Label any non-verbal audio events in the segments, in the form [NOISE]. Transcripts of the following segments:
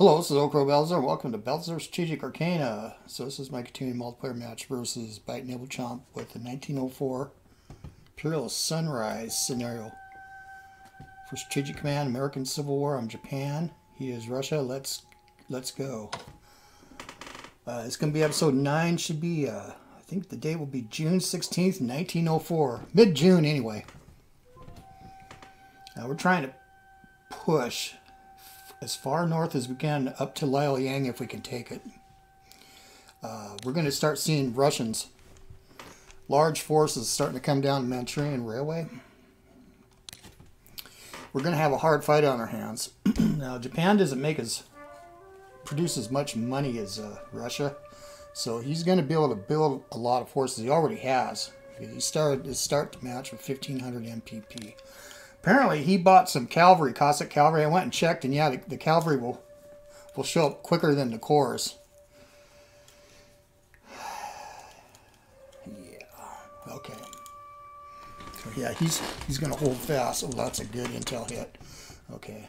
Hello, this is Old Crow Balthazor. Welcome to Balthazor Strategic Arcana. So this is my continuing multiplayer match versus Bite Nibble Chomp with the 1904 Imperial Sunrise scenario. For Strategic Command, American Civil War, I'm Japan. He is Russia. Let's let's go. Uh, it's going to be episode 9. Should be, uh, I think the date will be June 16th, 1904. Mid-June, anyway. Now we're trying to push as far north as we can up to Liaoyang if we can take it. Uh, we're going to start seeing Russians, large forces starting to come down the Manchurian Railway. We're going to have a hard fight on our hands. [CLEARS THROAT] now, Japan doesn't make as produce as much money as uh, Russia, so he's going to be able to build a lot of forces. He already has. He started to start to match with 1,500 MPP. Apparently, he bought some cavalry, Cossack cavalry. I went and checked, and yeah, the, the cavalry will will show up quicker than the corps. [SIGHS] Yeah. Okay. So yeah, he's he's gonna hold fast. Oh, that's a good intel hit. Okay.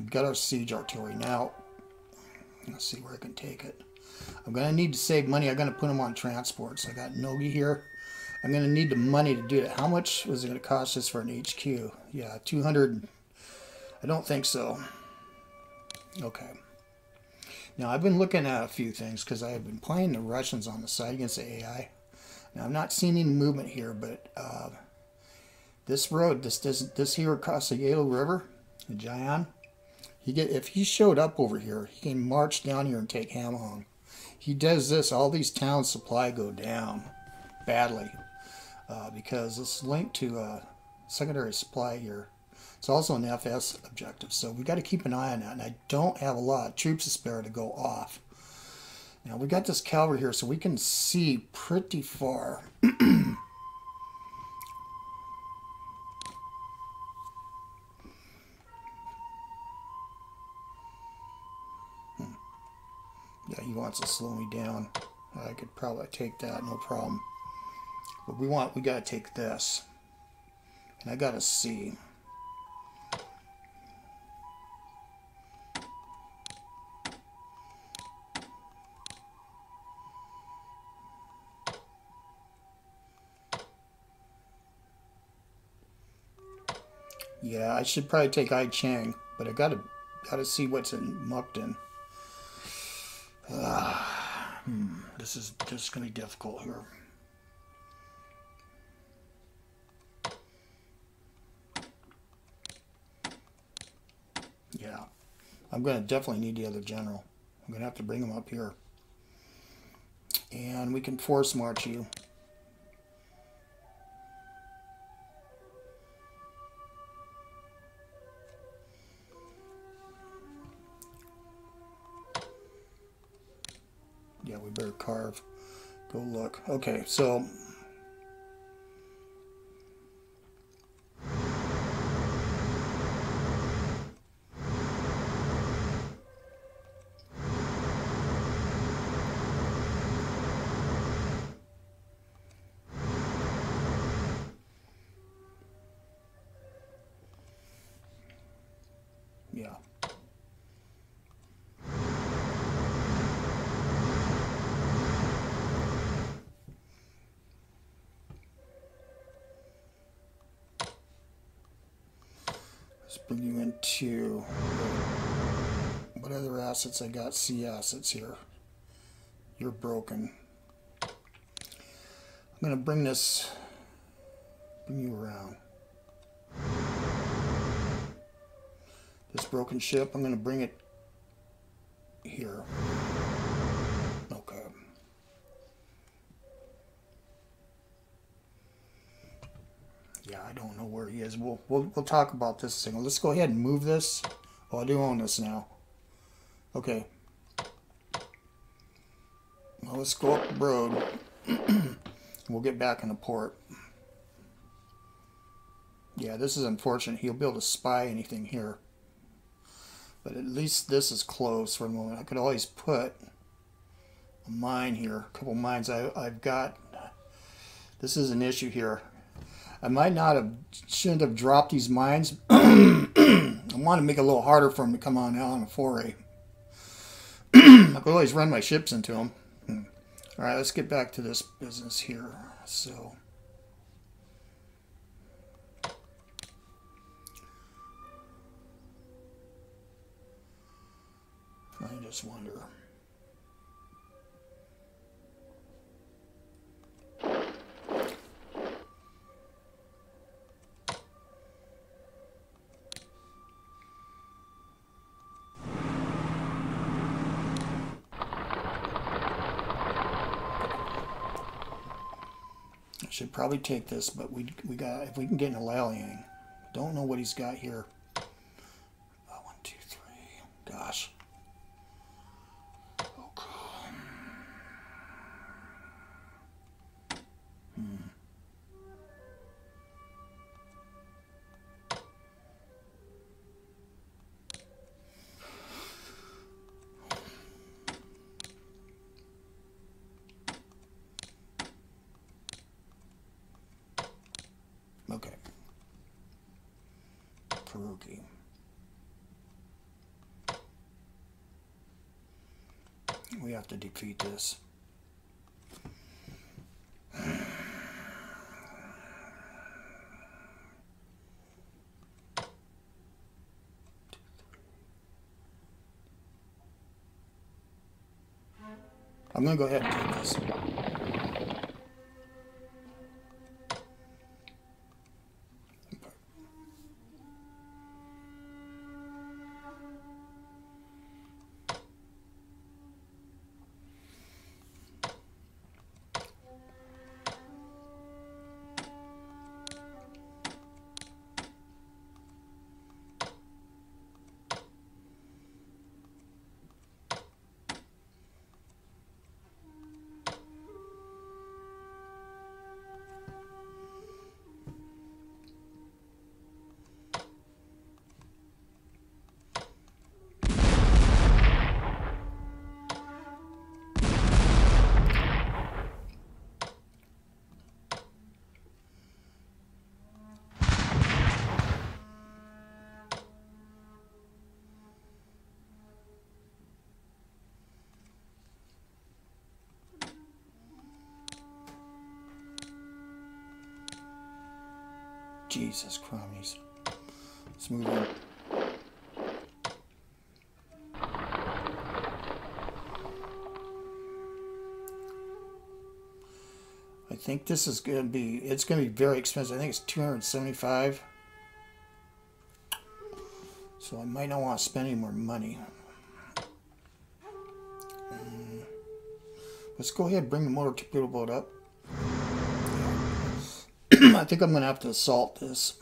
We've got our siege artillery now. Let's see where I can take it. I'm gonna need to save money. I'm gonna put them on transports. I got Nogi here. I'm going to need the money to do it. How much was it going to cost us for an HQ? Yeah, 200. I don't think so. Okay. Now, I've been looking at a few things because I've been playing the Russians on the side against the AI. Now, I'm not seeing any movement here, but uh, this road, this this, this here across the Yalu River, the Jian, he get if he showed up over here, he can march down here and take Hamhung. He does this, all these towns supply go down badly uh, because it's linked to a secondary supply here. It's also an FS objective, so we've got to keep an eye on that. And I don't have a lot of troops to spare to go off. Now we got this cavalry here, so we can see pretty far. [CLEARS THROAT] Hmm. Yeah, he wants to slow me down. I could probably take that, no problem. But we want, we got to take this. And I got to see. Yeah, I should probably take I Chang, but I gotta gotta see what's in Mukden. Uh, hmm, this is just gonna be difficult here. Yeah, I'm going to definitely need the other general. I'm going to have to bring him up here. And we can force march you. Yeah, we better carve. Go look. Okay, so Yeah. Let's bring you into what other assets I got? sea assets here. You're broken. I'm going to bring this, bring you around. This broken ship. I'm going to bring it here. Okay. Yeah, I don't know where he is. We'll, we'll, we'll talk about this thing. Let's go ahead and move this. Oh, I do own this now. Okay. Well, let's go up the road. [CLEARS THROAT] we'll get back in the port. Yeah, this is unfortunate. He'll be able to spy anything here. But at least this is close for the moment. I could always put a mine here, a couple mines. I, I've got, this is an issue here. I might not have, shouldn't have dropped these mines. I'm want to make it a little harder for them to come on out on a foray. [CLEARS THROAT] I could always run my ships into him. Hmm. All right, let's get back to this business here. So. I just wonder. should probably take this, but we we got if we can get into Liang. Don't know what he's got here. We have to defeat this. I'm to go ahead and take this. Jesus crummies. Let's move on. I think this is going to be, it's going to be very expensive. I think it's 275 So I might not want to spend any more money. Mm. Let's go ahead and bring the motor torpedo boat up. I think I'm going to have to salt this.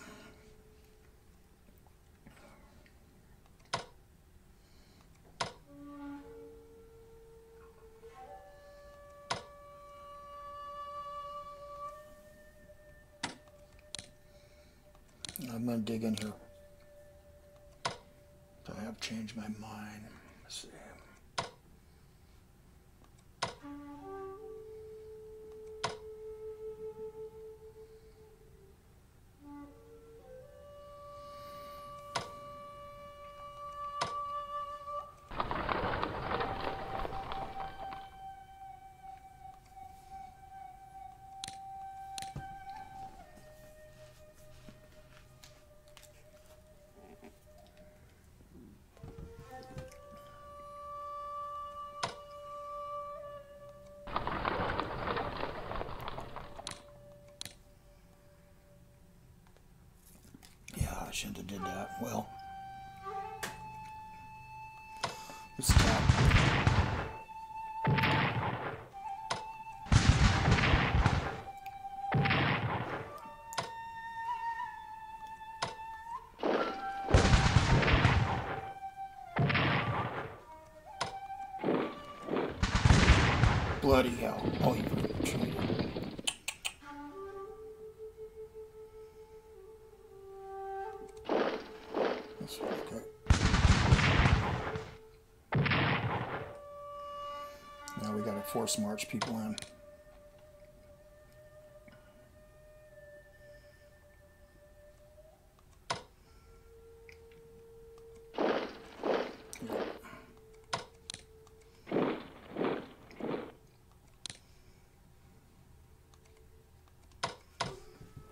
I'm going to dig in here. I have changed my mind. Let's see. Shouldn't have did that. Well, let's. Bloody hell. Oh, you force march people in.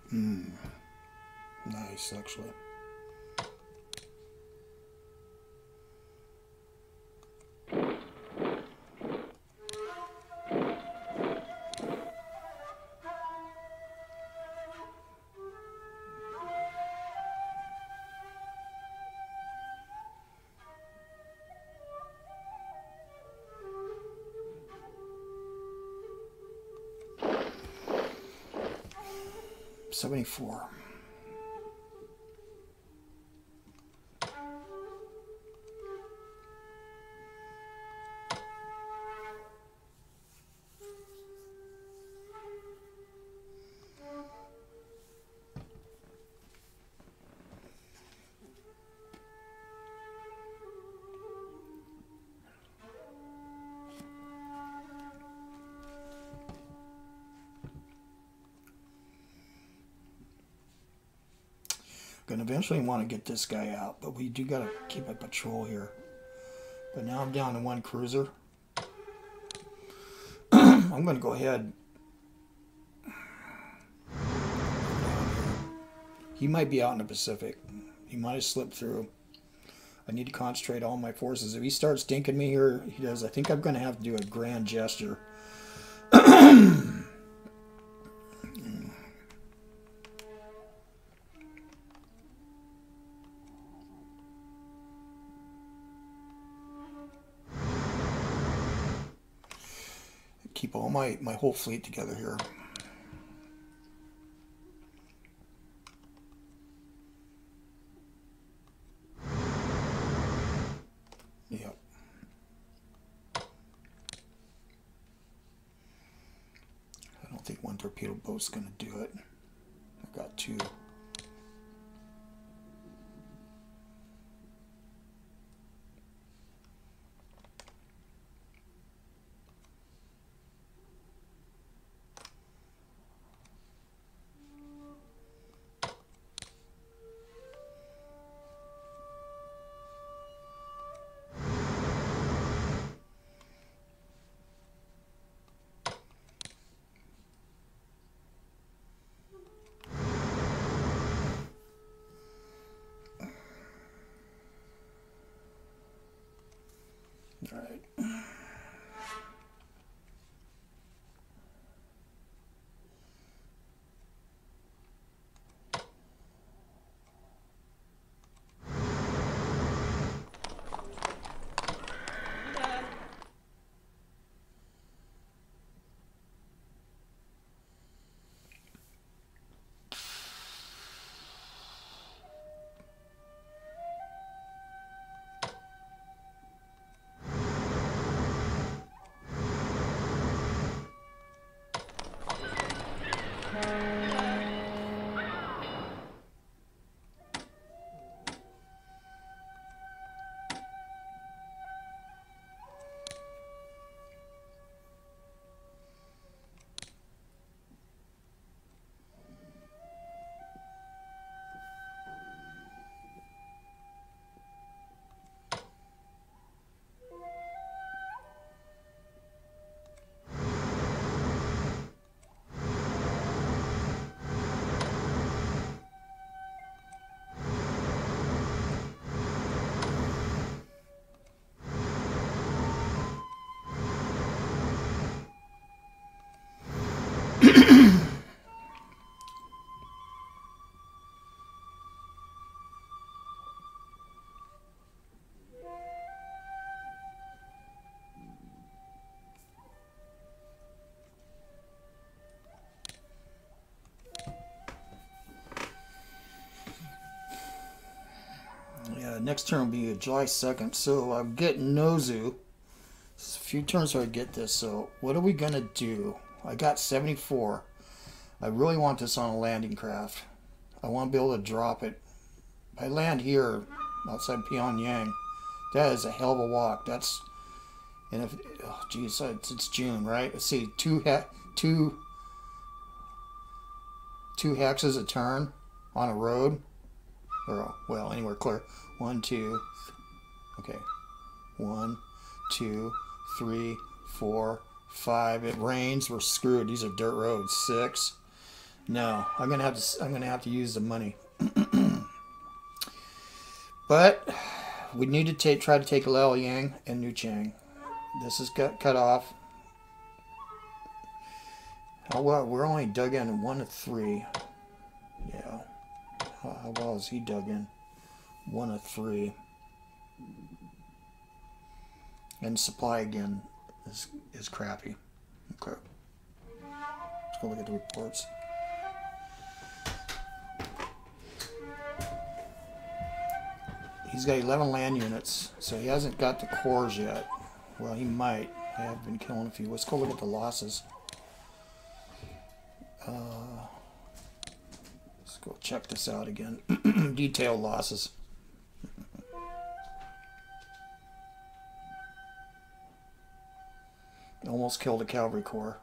Hmm. Nice, actually. 74. Eventually want to get this guy out, but we do gotta keep a patrol here. But now I'm down to one cruiser. [CLEARS THROAT] I'm gonna go ahead. He might be out in the Pacific. He might have slipped through. I need to concentrate all my forces. If he starts dinking me here, he does. I think I'm gonna have to do a grand gesture. Keep all my, my whole fleet together here. Yep. I don't think one torpedo boat's going to do it. I've got two. All next turn will be July 2nd. So I'm getting Nozu. It's a few turns where I get this. So what are we going to do? I got 74. I really want this on a landing craft. I want to be able to drop it. If I land here outside Pyongyang, that is a hell of a walk. That's and if oh geez, it's, it's June, right? Let's see, two he, two two hexes a turn on a road, or well, anywhere clear. One, two, okay, one, two, three, four, five. It rains, we're screwed. These are dirt roads. Six, No, I'm gonna have to. I'm gonna have to use the money. [CLEARS THROAT] but we need to take, try to take Liaoyang and Newchwang. This is cut cut off. Oh well, we're only dug in one of three. How well is he dug in? One of three. And supply again is is crappy. Okay. Let's go look at the reports. He's got 11 land units, so he hasn't got the corps yet. Well, he might. I have been killing a few. Let's go look at the losses. Check this out again. [CLEARS THROAT] Detailed losses. Almost killed a cavalry corps.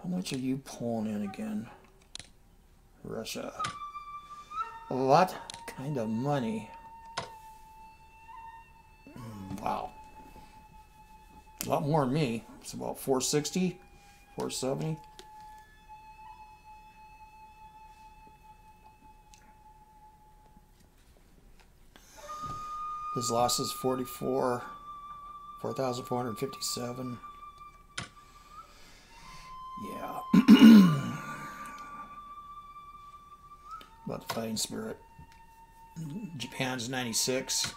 How much are you pulling in again? Russia. What kind of money? Mm, wow. A lot more than me. It's about 460, 470. His loss is 44, 4,457. Yeah. [CLEARS THROAT] About the fighting spirit. Japan's 96.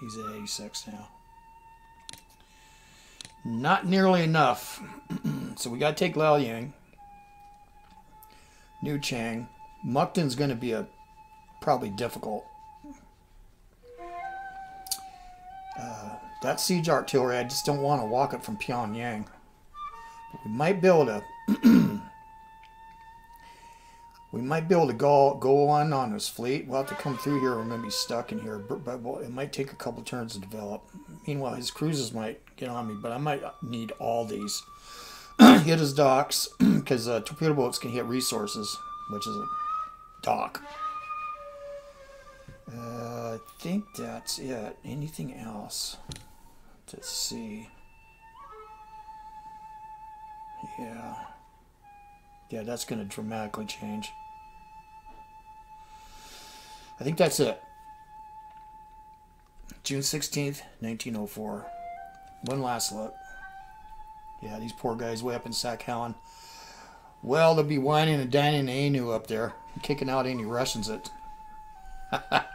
He's at 86 now. Not nearly enough. [CLEARS THROAT] so we got to take Liaoyang. Newchwang. Mukden's going to be a probably difficult. Uh, that siege artillery, I just don't want to walk it from Pyongyang. But we might be able to we might be able to go go on on this fleet. We'll have to come through here. We're going to be stuck in here, but, but it might take a couple turns to develop. Meanwhile, his cruises might get on me, but I might need all these. [CLEARS THROAT] hit his docks, [CLEARS THROAT] because uh, torpedo boats can hit resources, which is a dock. Uh, I think that's it. Anything else to see? Yeah. Yeah, that's going to dramatically change. I think that's it. June 16th, 1904. One last look. Yeah, these poor guys way up in Sakhalin. Well, they'll be wining and dining Ainu up there, kicking out any Russians that. [LAUGHS]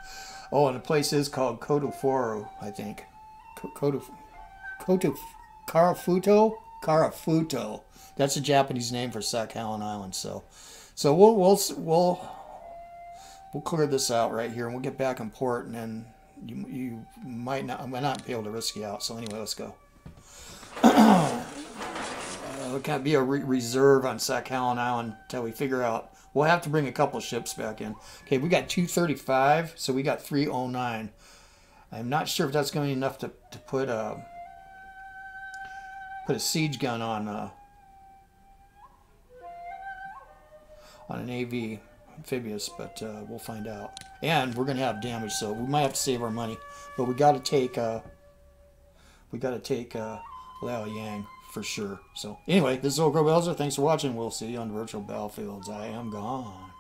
oh, and the place is called Kotoforo, I think. Koto, Karafuto? Karafuto. That's a Japanese name for Sakhalin Island. So, so we'll we'll we'll we'll clear this out right here, and we'll get back in port, and then you you might not might not be able to risk you out. So anyway, let's go. [COUGHS] uh, it can't be a re reserve on Sakhalin Island until we figure out. We'll have to bring a couple ships back in. Okay, we got 235, so we got 309. I'm not sure if that's going to be enough to, to put a put a siege gun on uh, on an AV amphibious, but uh, we'll find out. And we're gonna have damage, so we might have to save our money. But we got to take uh, we got to take uh, Liaoyang for sure. So anyway, this is Old Crow Balthazor. Thanks for watching. We'll see you on virtual battlefields. I am gone.